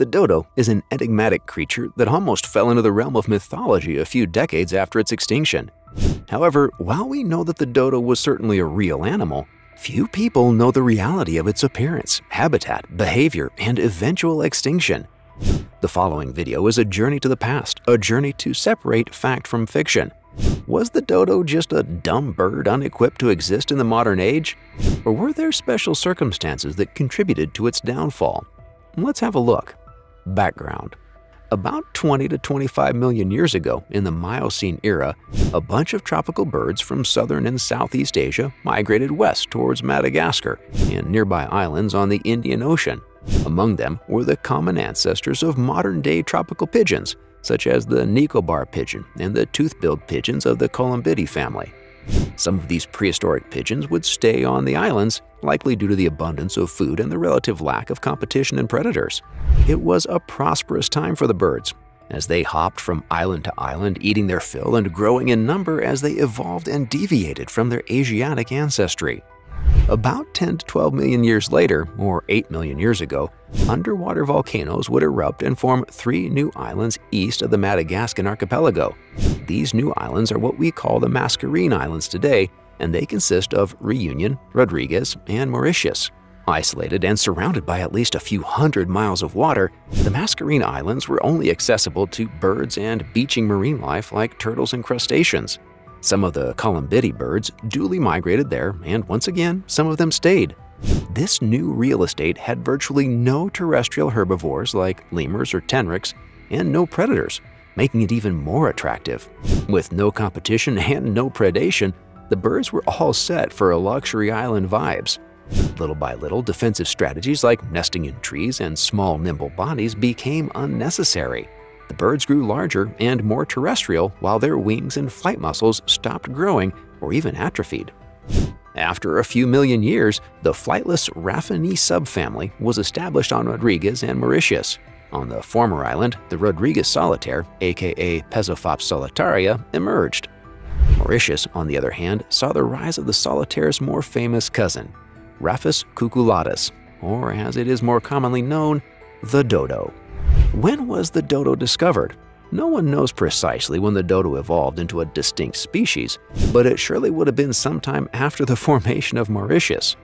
The dodo is an enigmatic creature that almost fell into the realm of mythology a few decades after its extinction. However, while we know that the dodo was certainly a real animal, few people know the reality of its appearance, habitat, behavior, and eventual extinction. The following video is a journey to the past, a journey to separate fact from fiction. Was the dodo just a dumb bird unequipped to exist in the modern age? Or were there special circumstances that contributed to its downfall? Let's have a look. Background About 20 to 25 million years ago, in the Miocene era, a bunch of tropical birds from southern and southeast Asia migrated west towards Madagascar and nearby islands on the Indian Ocean. Among them were the common ancestors of modern-day tropical pigeons, such as the Nicobar pigeon and the tooth-billed pigeons of the Columbidae family. Some of these prehistoric pigeons would stay on the islands, likely due to the abundance of food and the relative lack of competition and predators. It was a prosperous time for the birds, as they hopped from island to island, eating their fill and growing in number as they evolved and deviated from their Asiatic ancestry. About 10 to 12 million years later, or 8 million years ago, underwater volcanoes would erupt and form three new islands east of the Madagascan archipelago. These new islands are what we call the Mascarene Islands today, and they consist of Reunion, Rodrigues, and Mauritius. Isolated and surrounded by at least a few hundred miles of water, the Mascarene Islands were only accessible to birds and beaching marine life like turtles and crustaceans. Some of the Columbidae birds duly migrated there, and once again, some of them stayed. This new real estate had virtually no terrestrial herbivores like lemurs or tenrecs, and no predators, making it even more attractive. With no competition and no predation, the birds were all set for a luxury island vibes. Little by little, defensive strategies like nesting in trees and small nimble bodies became unnecessary. The birds grew larger and more terrestrial while their wings and flight muscles stopped growing or even atrophied. After a few million years, the flightless Raphinae subfamily was established on Rodrigues and Mauritius. On the former island, the Rodrigues solitaire, aka Pezophaps solitaria, emerged. Mauritius, on the other hand, saw the rise of the solitaire's more famous cousin, Raphus cucullatus, or as it is more commonly known, the dodo. When was the dodo discovered? No one knows precisely when the dodo evolved into a distinct species, but it surely would have been sometime after the formation of Mauritius.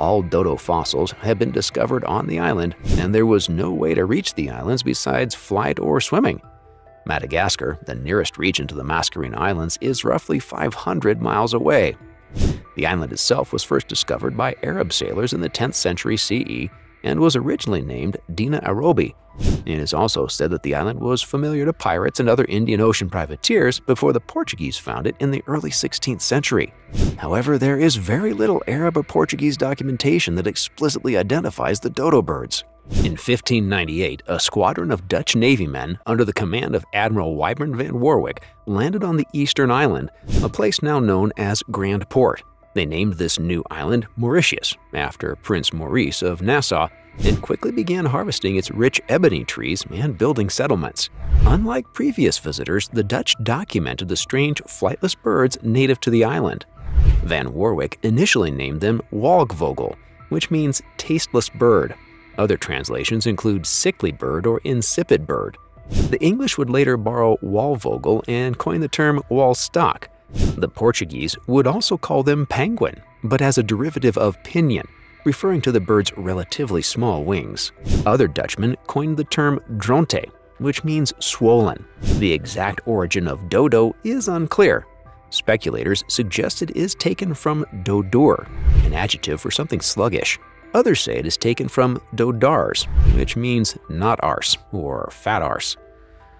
All dodo fossils have been discovered on the island, and there was no way to reach the islands besides flight or swimming. Madagascar, the nearest region to the Mascarene Islands, is roughly 500 miles away. The island itself was first discovered by Arab sailors in the 10th century CE and was originally named Dina Arobi. It is also said that the island was familiar to pirates and other Indian Ocean privateers before the Portuguese found it in the early 16th century. However, there is very little Arab or Portuguese documentation that explicitly identifies the dodo birds. In 1598, a squadron of Dutch Navy men under the command of Admiral Wybrand van Warwijck landed on the eastern island, a place now known as Grand Port. They named this new island Mauritius, after Prince Maurice of Nassau, and quickly began harvesting its rich ebony trees and building settlements. Unlike previous visitors, the Dutch documented the strange flightless birds native to the island. Van Warwijck initially named them Walgvogel, which means tasteless bird. Other translations include sickly bird or insipid bird. The English would later borrow Walvogel and coin the term Walstock, the Portuguese would also call them penguin, but as a derivative of pinion, referring to the bird's relatively small wings. Other Dutchmen coined the term dronte, which means swollen. The exact origin of dodo is unclear. Speculators suggest it is taken from dodor, an adjective for something sluggish. Others say it is taken from dodaars, which means knot arse or fat arse.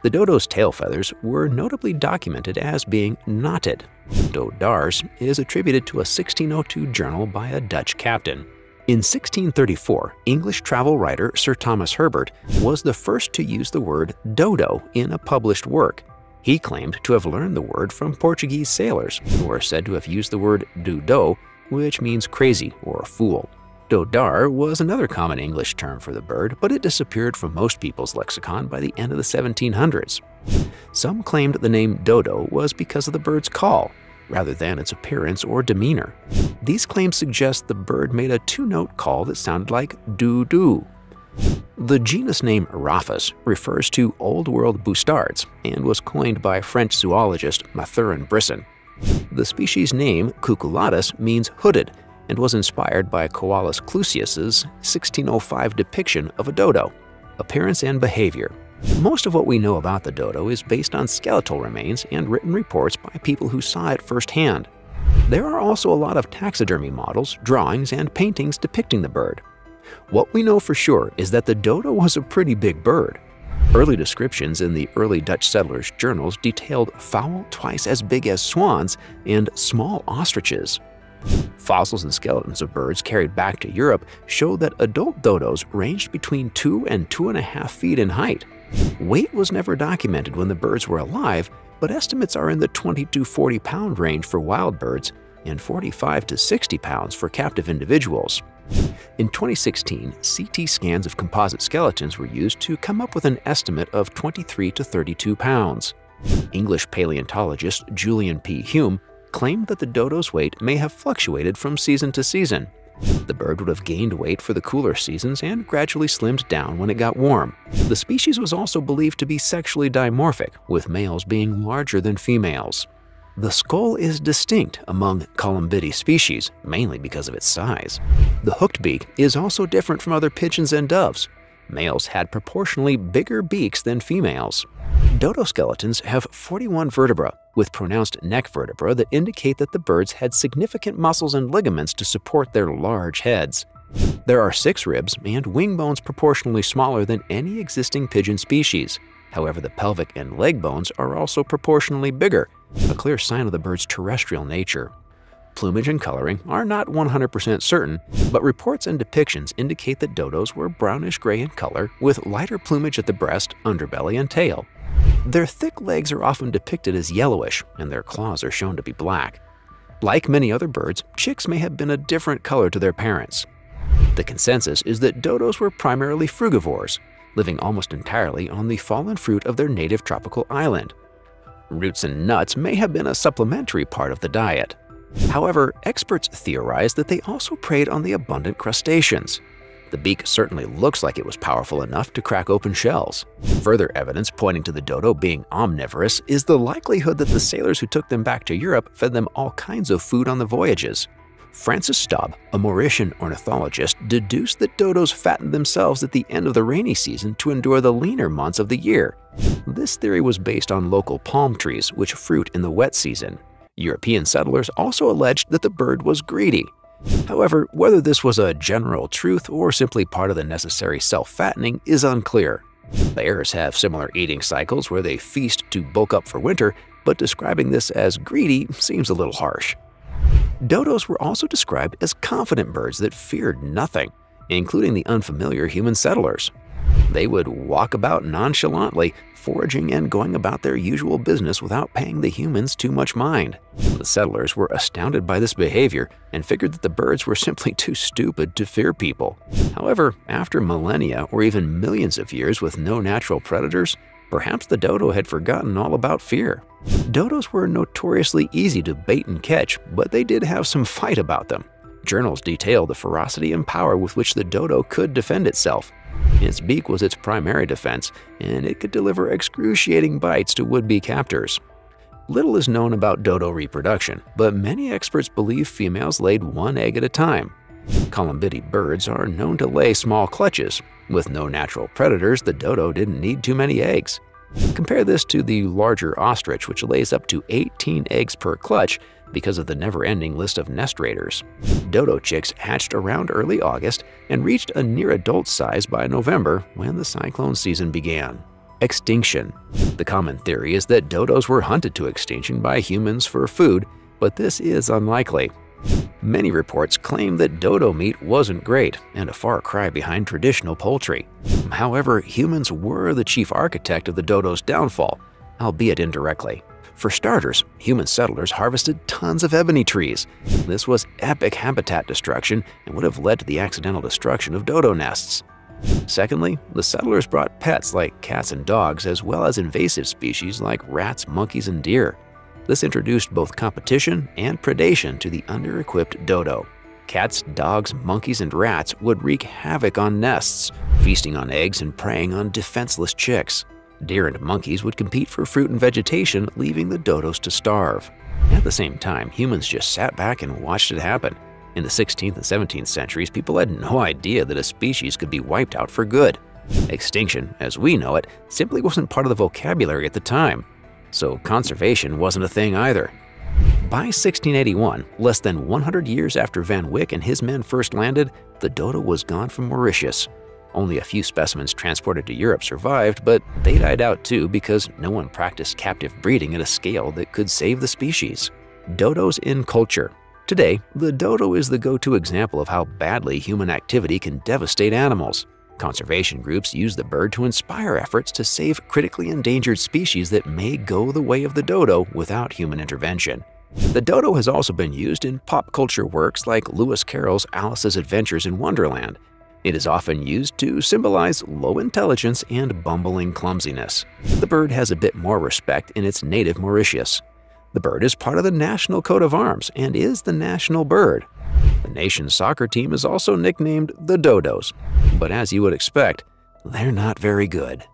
The dodo's tail feathers were notably documented as being knotted. Dodaars is attributed to a 1602 journal by a Dutch captain. In 1634, English travel writer Sir Thomas Herbert was the first to use the word dodo in a published work. He claimed to have learned the word from Portuguese sailors, who are said to have used the word dodo, which means crazy or fool. Dodar was another common English term for the bird, but it disappeared from most people's lexicon by the end of the 1700s. Some claimed the name dodo was because of the bird's call, rather than its appearance or demeanor. These claims suggest the bird made a two-note call that sounded like doo-doo. The genus name Raphus refers to Old World bustards and was coined by French zoologist Mathurin Brisson. The species name cucullatus means hooded and was inspired by Carolus Clusius's 1605 depiction of a dodo. Appearance and behavior. Most of what we know about the dodo is based on skeletal remains and written reports by people who saw it firsthand. There are also a lot of taxidermy models, drawings, and paintings depicting the bird. What we know for sure is that the dodo was a pretty big bird. Early descriptions in the early Dutch settlers' journals detailed fowl twice as big as swans and small ostriches. Fossils and skeletons of birds carried back to Europe show that adult dodos ranged between 2 and 2.5 feet in height. Weight was never documented when the birds were alive, but estimates are in the 20 to 40 pound range for wild birds and 45 to 60 pounds for captive individuals. In 2016, CT scans of composite skeletons were used to come up with an estimate of 23 to 32 pounds. English paleontologist Julian P. Hume claimed that the dodo's weight may have fluctuated from season to season. The bird would have gained weight for the cooler seasons and gradually slimmed down when it got warm. The species was also believed to be sexually dimorphic, with males being larger than females. The skull is distinct among Columbidae species, mainly because of its size. The hooked beak is also different from other pigeons and doves. Males had proportionally bigger beaks than females. Dodo skeletons have 41 vertebrae, with pronounced neck vertebra that indicate that the birds had significant muscles and ligaments to support their large heads. There are six ribs and wing bones proportionally smaller than any existing pigeon species. However, the pelvic and leg bones are also proportionally bigger, a clear sign of the bird's terrestrial nature. Plumage and coloring are not 100% certain, but reports and depictions indicate that dodos were brownish-gray in color with lighter plumage at the breast, underbelly, and tail. Their thick legs are often depicted as yellowish, and their claws are shown to be black. Like many other birds, chicks may have been a different color to their parents. The consensus is that dodos were primarily frugivores, living almost entirely on the fallen fruit of their native tropical island. Roots and nuts may have been a supplementary part of the diet. However, experts theorize that they also preyed on the abundant crustaceans. The beak certainly looks like it was powerful enough to crack open shells. Further evidence pointing to the dodo being omnivorous is the likelihood that the sailors who took them back to Europe fed them all kinds of food on the voyages. Francis Staub, a Mauritian ornithologist, deduced that dodos fattened themselves at the end of the rainy season to endure the leaner months of the year. This theory was based on local palm trees, which fruit in the wet season. European settlers also alleged that the bird was greedy. However, whether this was a general truth or simply part of the necessary self-fattening is unclear. Bears have similar eating cycles where they feast to bulk up for winter, but describing this as greedy seems a little harsh. Dodos were also described as confident birds that feared nothing, including the unfamiliar human settlers. They would walk about nonchalantly, foraging and going about their usual business without paying the humans too much mind. The settlers were astounded by this behavior and figured that the birds were simply too stupid to fear people. However, after millennia or even millions of years with no natural predators, perhaps the dodo had forgotten all about fear. Dodos were notoriously easy to bait and catch, but they did have some fight about them. Journals detail the ferocity and power with which the dodo could defend itself. Its beak was its primary defense, and it could deliver excruciating bites to would-be captors. Little is known about dodo reproduction, but many experts believe females laid one egg at a time. Columbidae birds are known to lay small clutches. With no natural predators, the dodo didn't need too many eggs. Compare this to the larger ostrich, which lays up to 18 eggs per clutch because of the never-ending list of nest raiders. Dodo chicks hatched around early August and reached a near-adult size by November when the cyclone season began. Extinction The common theory is that dodos were hunted to extinction by humans for food, but this is unlikely. Many reports claim that dodo meat wasn't great and a far cry behind traditional poultry. However, humans were the chief architect of the dodo's downfall, albeit indirectly. For starters, human settlers harvested tons of ebony trees. This was epic habitat destruction and would have led to the accidental destruction of dodo nests. Secondly, the settlers brought pets like cats and dogs as well as invasive species like rats, monkeys, and deer. This introduced both competition and predation to the under-equipped dodo. Cats, dogs, monkeys, and rats would wreak havoc on nests, feasting on eggs and preying on defenseless chicks. Deer and monkeys would compete for fruit and vegetation, leaving the dodos to starve. At the same time, humans just sat back and watched it happen. In the 16th and 17th centuries, people had no idea that a species could be wiped out for good. Extinction, as we know it, simply wasn't part of the vocabulary at the time, so conservation wasn't a thing either. By 1681, less than 100 years after Van Wyck and his men first landed, the dodo was gone from Mauritius. Only a few specimens transported to Europe survived, but they died out too because no one practiced captive breeding at a scale that could save the species. Dodos in culture. Today, the dodo is the go-to example of how badly human activity can devastate animals. Conservation groups use the bird to inspire efforts to save critically endangered species that may go the way of the dodo without human intervention. The dodo has also been used in pop culture works like Lewis Carroll's Alice's Adventures in Wonderland. It is often used to symbolize low intelligence and bumbling clumsiness. The bird has a bit more respect in its native Mauritius. The bird is part of the national coat of arms and is the national bird. The nation's soccer team is also nicknamed the Dodos, but as you would expect, they're not very good.